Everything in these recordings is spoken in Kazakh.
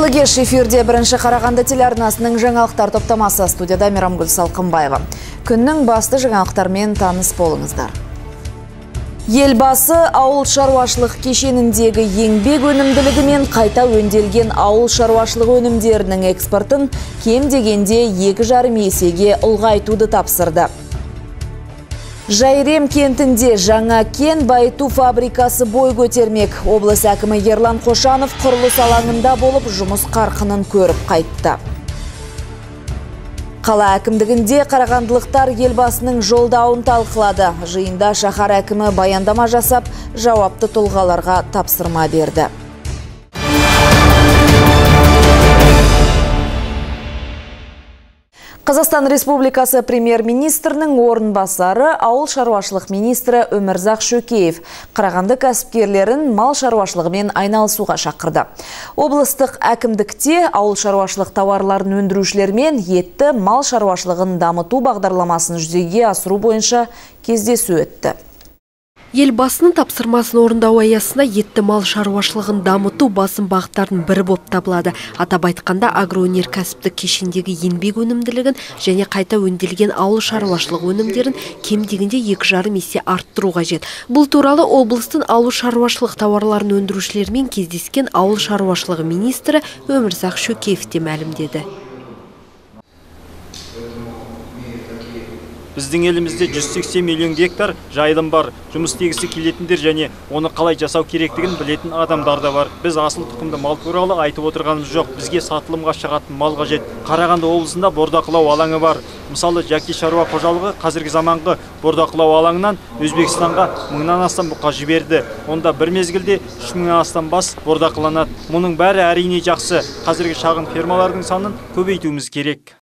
Қайырлы кеш эфирде бірінші Қарағанды телеарнасының жаңалықтар топтамасы студияда Мирамгүл Салқынбаева. Күннің басты жаңалықтармен таныс болыңыздар. Елбасы ауыл шаруашылық кешеніндегі еңбек өнімділігі мен қайта өнделген ауыл шаруашылық өнімдерінің экспортын кем дегенде екі жарым есеге ұлғайтуды тапсырды. Жайрем кентінде жаңа кен байыту фабрикасы бой көтермек. Облыс әкімі Ерлан Қошанов құрылыс алаңында болып жұмыс қарқынын көріп қайтты. Қала әкімдігінде қарағандылықтар елбасының жолдауын талқылады. Жиында шаһар әкімі баяндама жасап, жауапты тұлғаларға тапсырма берді. Қазақстан Республикасы премьер-министрінің орынбасары ауыл шаруашылық министрі Өмірзақ Шөкеев Қарағанды кәсіпкерлерін мал шаруашылығымен айналысуға шақырды. Облыстық әкімдікте ауыл шаруашылық тауарларын өндірушілермен етті мал шаруашылығын дамыту бағдарламасын жүзеге асыру бойынша кездесу өтті. Елбасының тапсырмасын орындау аясында етті мал шаруашылығын дамыту басым бағыттардың бірі болып табылады. Атап айтқанда агроөнеркәсіптік кешендегі еңбек өнімділігін және қайта өнделген ауыл шаруашылық өнімдерін кем дегенде екі жарым есе арттыру қажет. Бұл туралы облыстың ауыл шаруашылық тауарларын өндірушілермен кездескен ауыл шаруашылығы министрі Өмірзақ Шөкеев те мәлімдеді. Біздің елімізде 180 миллион гектар жайылым бар. Жұмыс істегісі келетіндер және оны қалай жасау керектігін білетін адамдар да бар. Біз асыл тұқымды мал туралы айтып отырғанымыз жоқ. Бізге сатылымға шығатын мал қажет. Қарағанды облысында бордақылау алаңы бар. Мысалы жаки шаруа қожалығы қазіргі заманғы бордақылау алаңынан өзбекстанға мыңнан астам бұқа жіберді. Онда бір мезгілде үш мыңнан астам бас бордақыланады. Мұның бәрі әрине жақсы. Қазіргі шағын фермалардың санын көбейтуіміз керек.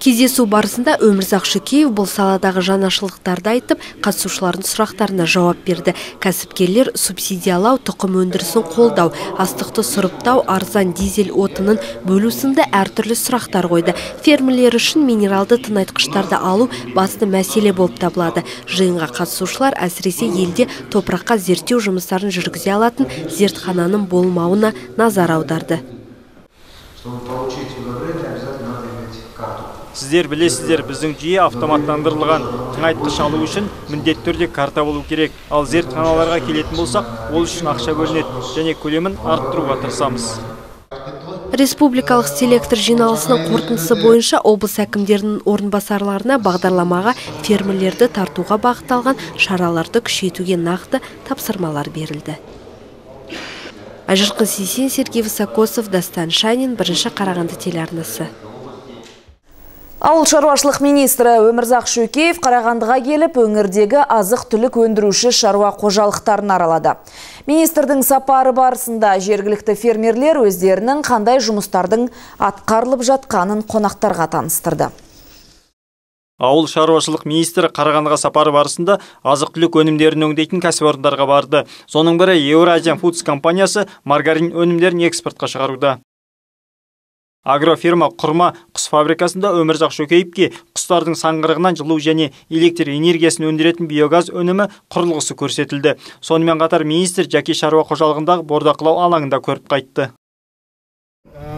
Кездесу барысында Өмірзақ Шүкеев бұл саладағы жаңашылдықтарды айтып, қатысушылардың сұрақтарына жауап берді. Кәсіпкерлер субсидиялау, тұқым өндірісін қолдау, астықты сұрыптау, арзан дизель отынын бөлу әртүрлі сұрақтар қойды. Фермерлер үшін минералды тыңайтқыштарды алу басты мәселе болып табылады. Жиынға қатысушылар әсіресе елде топыраққа зерттеу жұмыстарын жүргізе алатын зертхананың болмауына назар аударды. Сіздер білесіздер біздің жүйе автоматтандырылған тыңайтқыш алу үшін міндетті түрде карта болу керек ал зертханаларға келетін болсақ ол үшін ақша бөлінеді және көлемін арттыруға тырысамыз Республикалық селектор жиналысының қорытындысы бойынша облыс әкімдерінің орынбасарларына бағдарламаға фермерлерді тартуға бағытталған шараларды күшейтуге нақты тапсырмалар берілді. Айжырқын Сейсен, Сергей Высокосов, Дастан Шанин, бірінші Қарағанды телеарнасы. Ауыл шаруашылық министрі Өмірзақ Шөкеев Қарағандыға келіп, өңірдегі азық түлік өндіруші шаруа қожалықтарын аралады. Министрдің сапары барысында жергілікті фермерлер өздерінің қандай жұмыстардың атқарылып жатқанын қонақтарға таныстырды. Ауыл шаруашылық министрі Қарағандыға сапары барысында азық түлік өнімдерін өңдейтін кәсіпорындарға барды. Соның бірі Еуразиан Фудс компаниясы маргарин өнімдерін экспортқа шығаруда агрофирма құрма құс фабрикасында өмірзақ шөкеевке құстардың саңғырығынан жылу және электр энергиясын өндіретін биогаз өнімі құрылғысы көрсетілді сонымен қатар министр жеке шаруа қожалығындағы бордақылау алаңында көріп қайтты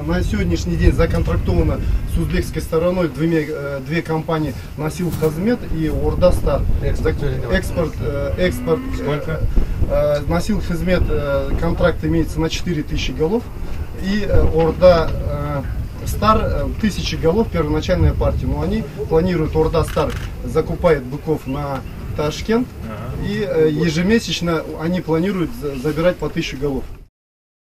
на сегодняшний день законтрактовано с узбекской стороной две, две компании Насил Хазмет и Ордастар. Экспорт. Экспорт. экспорт Сколько? Насил Хазмет контракт имеется на 4000 голов. И Орда Стар тысячи голов, первоначальная партия. Но они планируют, Орда Стар закупает быков на Ташкент. И ежемесячно они планируют забирать по тысячу голов.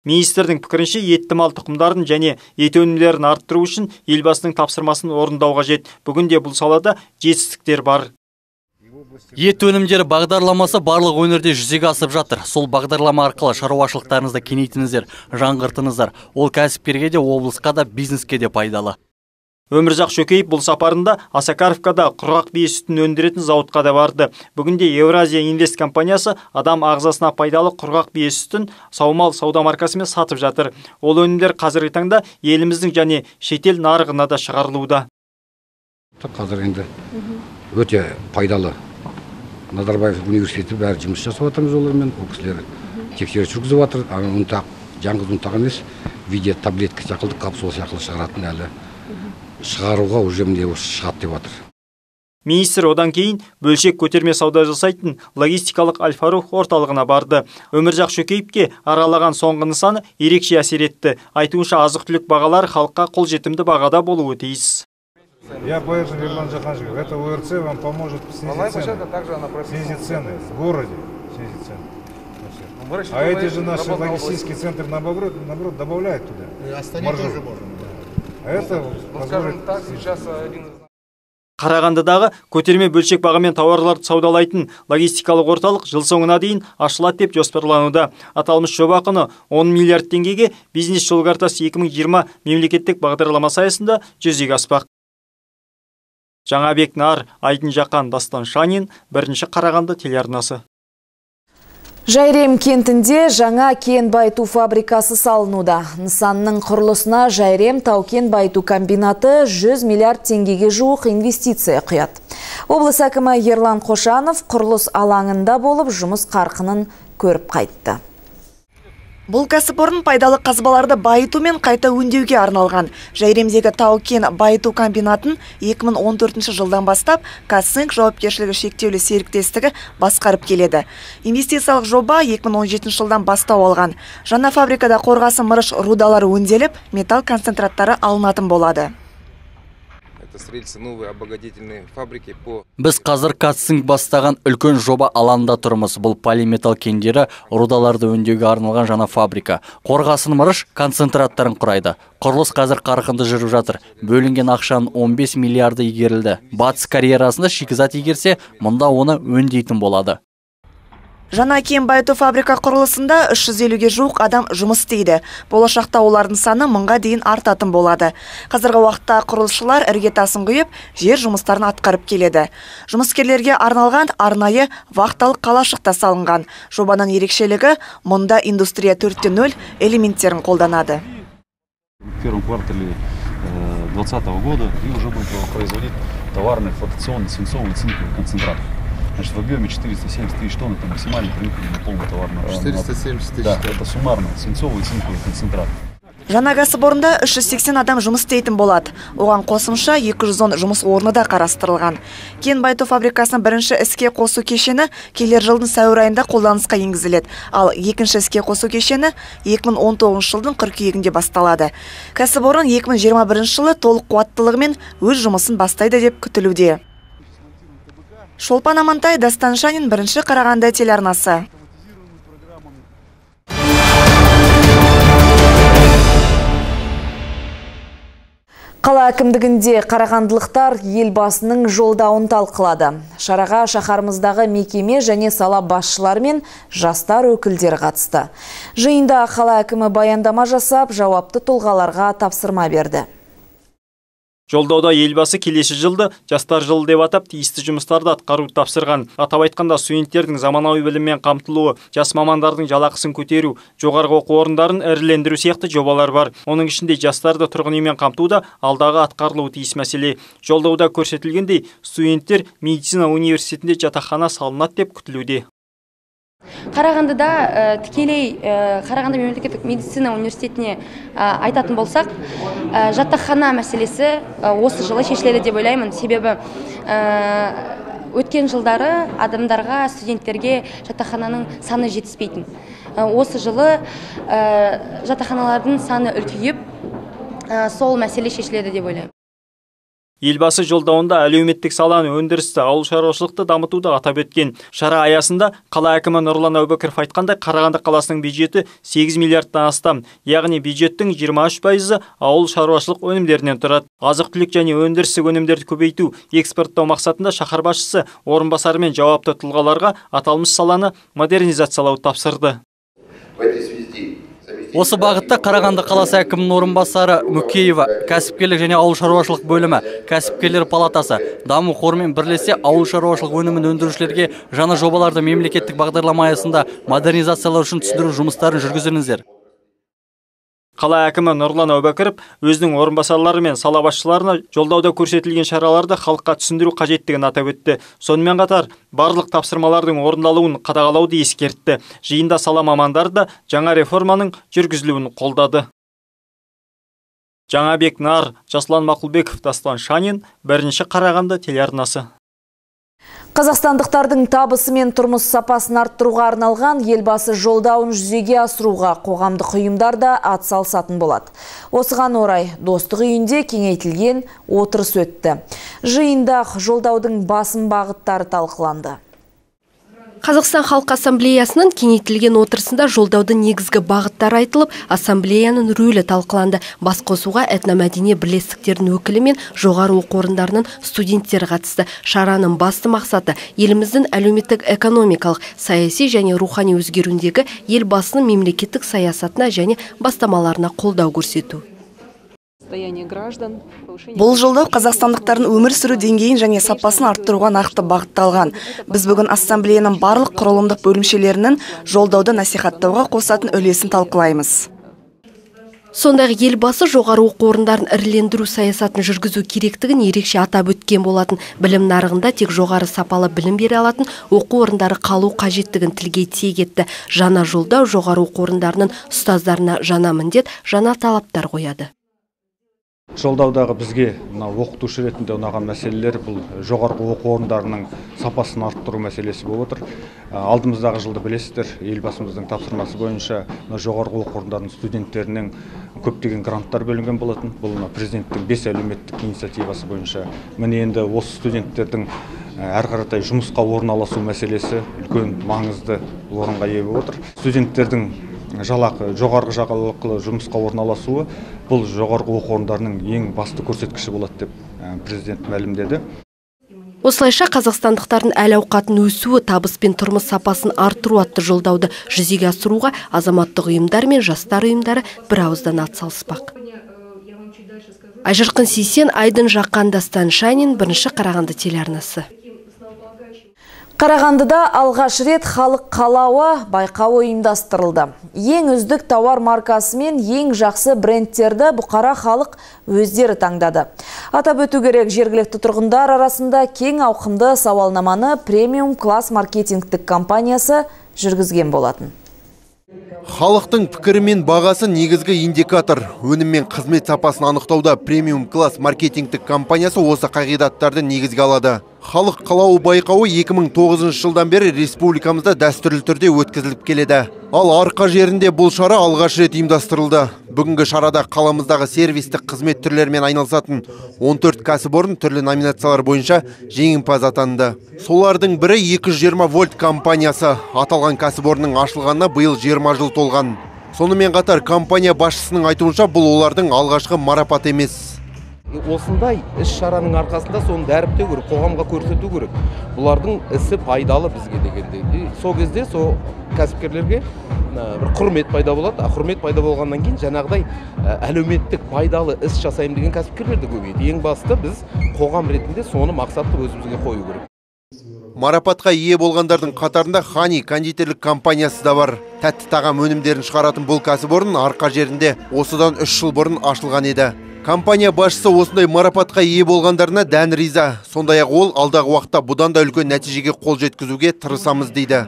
министрдің пікірінше етті мал тұқымдарын және ет өнімдерін арттыру үшін елбасының тапсырмасын орындау қажет бүгінде бұл салада жетістіктер бар ет өнімдері бағдарламасы барлық өңірде жүзеге асып жатыр. Сол бағдарлама арқылы шаруашылықтарыңызды кеңейтіңіздер жаңғыртыңыздар. Ол кәсіпкерге де облысқа да бизнеске де пайдалы. Өмірзақ шөкеев бұл сапарында асакаровкада құрғақ бие сүтін өндіретін зауытқа да барды. Бүгінде еуразия инвест компаниясы адам ағзасына пайдалы құрғақ бие сүтін саумал сауда маркасымен сатып жатыр. Ол өнімдер қазіргі таңда еліміздің және шетел нарығына да шығарылуда. Қазір енді өте пайдалы. Назарбаев университеті бәрі жұмыс жасап жатырмыз олармен. Ол кісілер тексеріс жүргізіп жатыр. Ұнтақ жаңғыз ұнтақ емес виде таблетка сияқты капсула сияқты шығаратын әлі. Шығаруға уже міне осы шығады деп жатыр. Министр одан кейін бөлшек көтерме сауда жасайтын логистикалық альфарух орталығына барды. Өмірзақ шөкеевке аралаған соңғы нысаны ерекше әсер етті. Айтуынша азық түлік бағалары халыққа қолжетімді бағада болуы тиіс. Я поэтому, Ерлан Джаханжиков, это ОРЦ вам поможет снизить цены. Снизить цены в городе. Снизить цены. А эти же наши логистические центры наоборот, наоборот добавляют туда. Маржу. А это позволит қарағандыдағы көтерме бөлшек бағамен тауарларды саудалайтын логистикалық орталық жыл соңына дейін ашылады деп жоспарлануда аталмыш жоба құны 10 миллиард теңгеге бизнес жол картасы 2020 мемлекеттік бағдарламасы аясында жүзеге аспақ жаңабек нар айдын жақан дастан шанин бірінші қарағанды телеарнасы Жайрем кентінде жаңа кен байту фабрикасы салынуда. Нысанның құрылысына Жайрем тау-кен байту комбинаты 100 миллиард теңгеге жуық инвестиция құяды. Облыс әкімі Ерлан Қошанов құрылыс алаңында болып жұмыс қарқынын көріп қайтты. Бұл кәсіпорын пайдалы қазбаларды байыту мен қайта өңдеуге арналған. Жайремдегі тау-кен байыту комбинатын 2014 жылдан бастап Казцинк жауапкершілігі шектеулі серіктестігі басқарып келеді. Инвестициялық жоба 2017 жылдан бастау алған. Жаңа фабрикада қорғасы мырыш рудалары өңделіп, металл концентраттары алынатын болады. Біз қазір казцинк бастаған үлкен жоба алаңында тұрмыз. Бұл полиметалл кендері рудаларды өңдеуге арналған жаңа фабрика. Қорғасын мырыш концентраттарын құрайды. Құрылыс қазір қарқынды жүріп жатыр. Бөлінген ақшаның 15 миллиарды игерілді. Батыс карьерасында шикізат игерсе мұнда оны өңдейтін болады. Жаңа кен байыту фабрика құрылысында 350-ге жуық адам жұмыс істейді. Болашақта олардың саны мыңға дейін артатын болады. Қазіргі уақытта құрылысшылар іргетасын құйып, жер жұмыстарын атқарып келеді. Жұмыскерлерге арналған арнайы вақталық қалашықта салынған. Жобаның ерекшелігі мұнда индустрия 4.0 элементтерін қолданады. В первом квартале 2020 года и уже будет производить товарный флотационный цинковый. Значит, в объеме 470 тысяч тонн это максимальный проникновение на полный товарный 470 тысяч Да, это суммарно свинцовый и цинковый концентрат. Жаңа кәсіпорында 380 адам жұмыс істейтін болады. Оған қосымша 210 жұмыс орны да қарастырылған. Кен байыту фабрикасының бірінші іске қосу кешені келер жылдың сәуір айында қолданысқа енгізіледі, ал екінші іске қосу кешені 2019 жылдың қыркүйегінде басталады. Кәсіпорын 2021 жылы толық қуаттылығымен өз жұмысын бастайды деп күтілуде. Шолпан Амантай, Дастан Шанин, бірінші Қарағанды телеарнасы. Қала әкімдігінде қарағандылықтар елбасының жолдауын талқылады. Шараға шаһарымыздағы мекеме және сала басшылары мен жастар өкілдері қатысты. Жиында қала әкімі баяндама жасап, жауапты тұлғаларға тапсырма берді. Жолдауда елбасы келесі жылды жастар жылы деп атап тиісті жұмыстарды атқаруды тапсырған. Атап айтқанда студенттердің заманауи біліммен қамтылуы, жас мамандардың жалақысын көтеру, жоғарғы оқу орындарын ірілендіру сияқты жобалар бар. Оның ішінде жастарды тұрғын үймен қамтуда алдағы атқарылуы тиіс мәселе. Жолдауда көрсетілгендей, студенттер медицина университетінде жатақхана салынады деп күтілуде. Қарағандыда ә, тікелей ә, қарағанды мемлекеттік медицина университетіне ә, айтатын болсақ ә, мәселесі осы жылы шешіледі деп ойлаймын. Себебі өткен жылдары адамдарға студенттерге жатақхананың саны жетіспейтін. Осы жылы жатақханалардың саны үлкейіп сол мәселе шешіледі деп ойлаймын. Елбасы жолдауында әлеуметтік саланы өндірісті ауыл шаруашылықты дамытуды атап өткен. Шара аясында қала әкімі Нұрлан Әубәкіров айтқандай Қарағанды қаласының бюджеті 8 миллиардтан астам, яғни бюджеттің 23 пайызы ауыл шаруашылық өнімдерінен тұрады. Азық түлік және өндірістік өнімдерді көбейту, экспорттау мақсатында шаһар басшысы орынбасары мен жауапты тұлғаларға аталмыш саланы модернизациялауды тапсырды. Осы бағытта Қарағанды қаласы әкімінің орынбасары Мүкеева, кәсіпкерлік және ауыл шаруашылық бөлімі, кәсіпкерлер палатасы, даму қорымен бірлесе ауыл шаруашылық өнімін өндірушілерге жаңа жобаларды мемлекеттік бағдарлама аясында модернизациялау үшін түсіндіру жұмыстарын жүргізіңіздер. Қала әкімі нұрлан әубәкіров өзінің орынбасарлары мен сала басшыларына жолдауда көрсетілген шараларды халыққа түсіндіру қажеттігін атап өтті. Сонымен қатар барлық тапсырмалардың орындалуын қадағалауды ескертті. Жиында сала мамандары да жаңа реформаның жүргізілуін қолдады. Жаңабек нар жасұлан мақұлбеков дастан шанин бірінші қарағанды телеарнасы. Қазақстандықтардың табысы мен тұрмыс сапасын арттыруға арналған елбасы жолдауын жүзеге асыруға қоғамдық ұйымдар да атсалысатын болады. Осыған орай достық үйінде кеңейтілген отырыс өтті. Жиында жолдаудың басым бағыттары талқыланды. Қазақстан Халық Ассамблеясының кеңейтілген отырысында жолдаудың негізгі бағыттары айтылып, ассамблеяның рөлі талқыланды. Бас қосуға этномәдени бірлестіктердің өкілі мен жоғары оқу орындарының студенттері қатысты. Шараның басты мақсаты еліміздің әлеуметтік экономикалық, саяси және рухани өзгеруіндегі елбасының мемлекеттік саясатына және бастамаларына қолдау көрсету бұл жолдау қазақстандықтардың өмір сүру деңгейін және сапасын арттыруға нақты бағытталған. Біз бүгін ассамблеяның барлық құрылымдық бөлімшелерінің жолдауды насихаттауға қосатын үлесін талқылаймыз. Сондай елбасы жоғары оқу орындарын ірілендіру саясатын жүргізу керектігін ерекше атап өткен болатын. Білім нарығында тек жоғары сапалы білім бере алатын оқу орындары қалу қажеттігін тілге тиек етті. Жаңа жолдау жоғары оқу орындарының ұстаздарына жаңа міндет жаңа талаптар қояды. Жолдаудағы бізге мына оқытушы ретінде ұнаған мәселелер бұл жоғарғы оқу орындарының сапасын арттыру мәселесі болып отыр. Алдымыздағы жылды білесіздер елбасымыздың тапсырмасы бойынша мына жоғарғы оқу орындарының студенттерінің көптеген гранттар бөлінген болатын. Бұл мына президенттің бес әлеуметтік инициативасы бойынша міне енді осы студенттердің әрі қаратай жұмысқа орналасу мәселесі үлкен маңызды орынға ие болып отыр. Студенттердің жалақы жоғарғы жалақылы жұмысқа орналасуы бұл жоғарғы оқу орындарының ең басты көрсеткіші болады деп президент мәлімдеді. Осылайша қазақстандықтардың әл ауқатын өсуі табыс пен тұрмыс сапасын арттыру атты жолдауды жүзеге асыруға азаматтық ұйымдар мен жастар ұйымдары бір ауыздан атсалыспақ айжарқын сейсен айдын жақан дастан шанин бірінші қарағанды телеарнасы. Қарағандыда алғаш рет халық қалауы байқауы ұйымдастырылды. Ең үздік тауар маркасы мен ең жақсы брендтерді бұқара халық өздері таңдады. Атап өту керек жергілікті тұрғындар арасында кең ауқымды сауалнаманы премиум класс маркетингтік компаниясы жүргізген болатын. Халықтың пікірі мен бағасы негізгі индикатор. Өнім мен қызмет сапасын анықтауда премиум класс маркетингтік компаниясы осы қағидаттарды негізге алады. Халық қалауы байқауы 2009 жылдан бері республикамызда дәстүрлі түрде өткізіліп келеді. Ал арқа жерінде бұл шара алғаш рет ұйымдастырылды. Бүгінгі шарада қаламыздағы сервистік қызмет түрлерімен айналысатын 14 кәсіпорын түрлі номинациялар бойынша жеңімпаз атанды. Солардың бірі 220 вольт компаниясы. Аталған кәсіпорынның ашылғанына биыл 20 жыл толған. Сонымен қатар компания басшысының айтуынша бұл олардың алғашқы марапат емес осындай іс шараның арқасында соны дәріптеу керек қоғамға көрсету керек. Бұлардың ісі пайдалы бізге дегенде и сол кезде сол кәсіпкерлерге бір құрмет пайда болады. А құрмет пайда болғаннан кейін жаңағыдай әлеуметтік пайдалы іс жасаймын деген кәсіпкерлер де көбейеді ең басты біз қоғам ретінде соны мақсатты өзімізге қою керек. Марапатқа ие болғандардың қатарында хани кондитерлік компаниясы да бар. Тәтті тағам өнімдерін шығаратын бұл кәсіпорын арқа жерінде осыдан үш жыл бұрын ашылған еді. Компания басшысы осындай марапатқа ие болғандарына дән риза. Сондай ақ ол алдағы уақытта бұдан да үлкен нәтижеге қол жеткізуге тырысамыз дейді.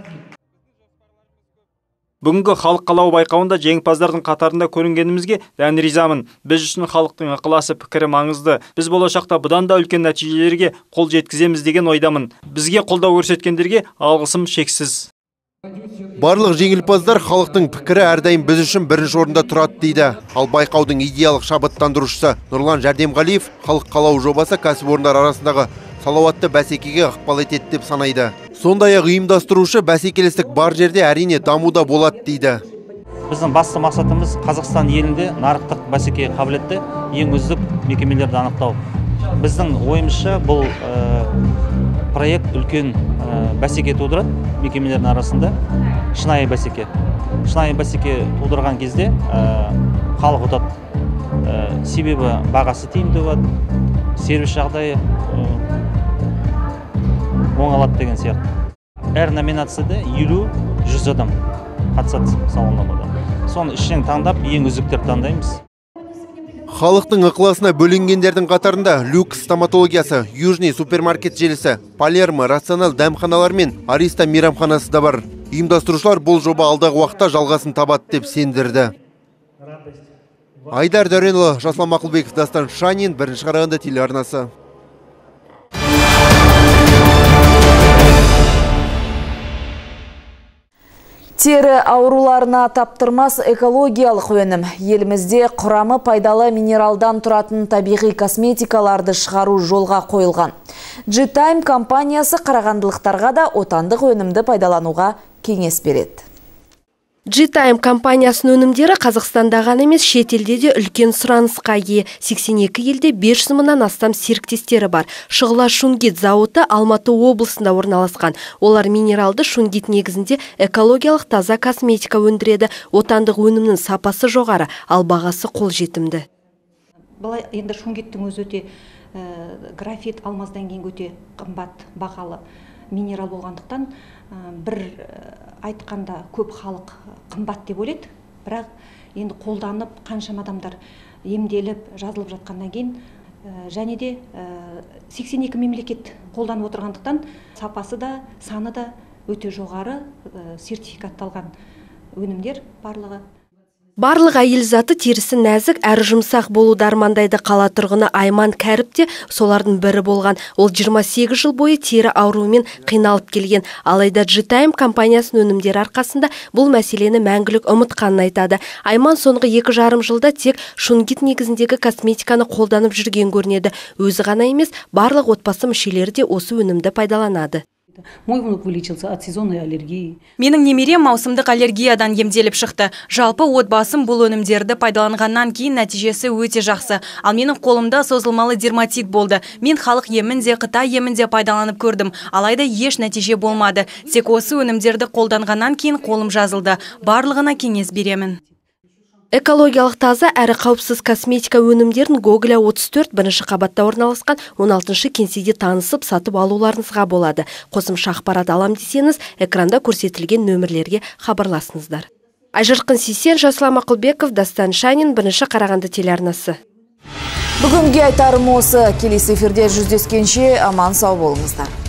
Бүгінгі халық қалауы байқауында жеңімпаздардың қатарында көрінгенімізге дән ризамын. Біз үшін халықтың ықыласы пікірі маңызды. Біз болашақта бұдан да үлкен нәтижелерге қол жеткіземіз деген ойдамын. Бізге қолдау көрсеткендерге алғысым шексіз. Барлық жеңімпаздар халықтың пікірі әрдайым біз үшін бірінші орында тұрады дейді. Ал байқаудың идеялық шабыттандырушысы нұрлан жәрдемғалиев халық қалау жобасы кәсіпорындар арасындағы салауатты бәсекеге ықпал етеді деп санайды. Сондай ақ ұйымдастырушы бәсекелестік бар жерде әрине дамуда болады дейді. Біздің басты мақсатымыз қазақстан елінде нарықтық бәсекеге қабілетті ең үздік мекемелерді анықтау. Біздің ойымызша бұл проект үлкен бәсеке тудырады мекемелердің арасында. Шынайы бәсеке. Шынайы бәсеке тудырған кезде халық ұтады. Себебі бағасы тиімді болады сервис жағдайы оңалады деген сияқты. Әр номинацияда елу жүз адам қатысады сауалнамадан соны ішінен таңдап ең үздіктерді таңдаймыз. Халықтың ықыласына бөленгендердің қатарында люкс стоматологиясы южный супермаркет желісі палермо рационал дәмханалар мен ариста мейрамханасы да бар. Ұйымдастырушылар бұл жоба алдағы уақытта жалғасын табады деп сендірді. Айдар дәуренұлы жасұлан мақұлбеков дастан шанин бірінші қарағанды телеарнасы. Тері ауруларына таптырмас экологиялық өнім. Елімізде құрамы пайдалы минералдан тұратын табиғи косметикаларды шығару жолға қойылған. G-Time компаниясы қарағандылықтарға да отандық өнімді пайдалануға кеңес береді. G-Time компаниясының өнімдері Қазақстанда ғана емес шетелде де үлкен сұранысқа ие. 82 елде 500 мыңнан астам серіктестері бар. Шұғыла шунгит зауыты Алматы облысында орналасқан. Олар минералды шунгит негізінде экологиялық таза косметика өндіреді. Отандық өнімнің сапасы жоғары, ал бағасы қолжетімді. Былай енді шунгиттің өзі өте графит алмаздан кейін өте қымбат бағалы минерал болғандықтан бір айтқанда көп халық қымбат деп ойлайды. Бірақ енді қолданып қаншама адамдар емделіп жазылып жатқаннан кейін және де 82 мемлекет қолданып отырғандықтан сапасы да саны да өте жоғары сертификатталған өнімдер барлығы. Барлық әйел заты терісі нәзік әрі жұмсақ болуды армандайды қала тұрғыны Айман Кәріп те солардың бірі болған. Ол 28 жыл бойы тері ауруымен қиналып келген. Алайда G-Time компаниясының өнімдері арқасында бұл мәселені мәңгілік ұмытқанын айтады. Айман соңғы екі жарым жылда тек шунгит негізіндегі косметиканы қолданып жүрген көрінеді. Өзі ғана емес, барлық отбасы мүшелері де осы өнімді пайдаланады. Мой внук вылечился от сезонной аллергии. Менің немерем маусымдық аллергиядан емделіп шықты. Жалпы отбасым бұл өнімдерді пайдаланғаннан кейін нәтижесі өте жақсы. Ал менің қолымда созылмалы дерматит болды. Мен халық емін де қытай емін де пайдаланып көрдім. Алайда еш нәтиже болмады. Тек осы өнімдерді қолданғаннан кейін қолым жазылды. Барлығына кеңес беремін. Экологиялық таза әрі қауіпсіз косметика өнімдерін Гогля 34 бірінші қабатта орналасқан 16-шы кеңседе танысып сатып алуларыңызға болады. Қосымша ақпарат алам десеңіз, экранда көрсетілген нөмірлерге хабарласыңыздар. Айжырқын Сесен, Жасұлан Мақұлбеков, Дастан Шанин, бірінші Қарағанды телеарнасы. Бүгінге айтарым осы келесі эфирде жүздескенше аман сау болыңыздар.